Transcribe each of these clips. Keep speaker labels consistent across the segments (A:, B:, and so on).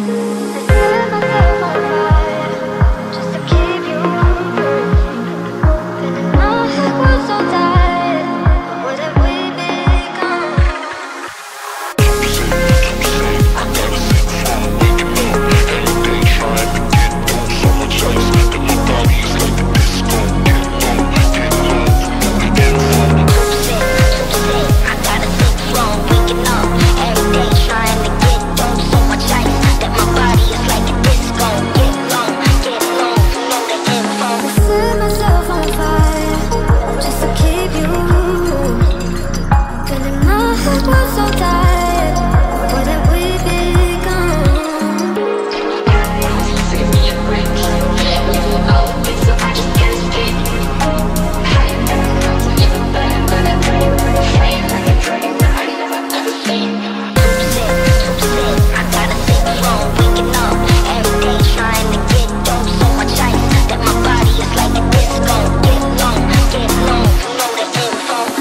A: I'm feeling myself on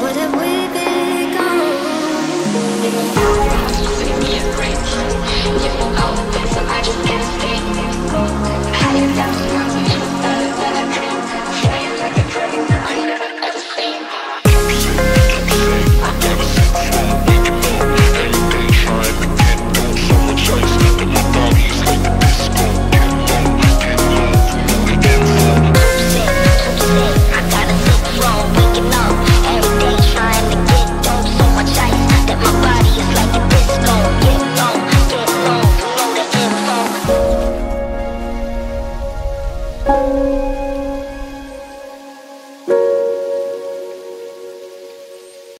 A: what have we
B: I low, you.